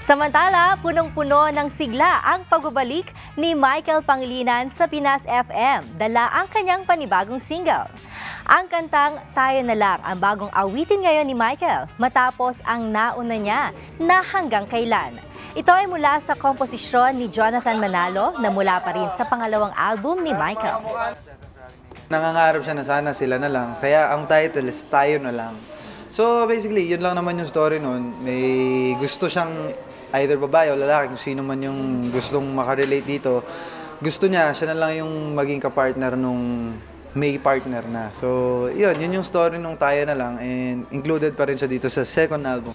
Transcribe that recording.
Samantala, punong-puno ng sigla ang pagbabalik ni Michael Pangilinan sa Pinas FM, dala ang kanyang panibagong single. Ang kantang Tayo na lang ang bagong awitin ngayon ni Michael matapos ang nauna niya na hanggang kailan. Ito ay mula sa komposisyon ni Jonathan Manalo na mula pa rin sa pangalawang album ni Michael. Nangangarap siya na sana sila na lang. Kaya ang title is Tayo na lang. So basically, yun lang naman yung story nun. May gusto siyang either babae o lalaki, kung sino man yung gustong makarelate dito. Gusto niya, siya na lang yung maging kapartner nung may partner na. So, yun, yun yung story nung tayo na lang and included pa rin siya dito sa second album.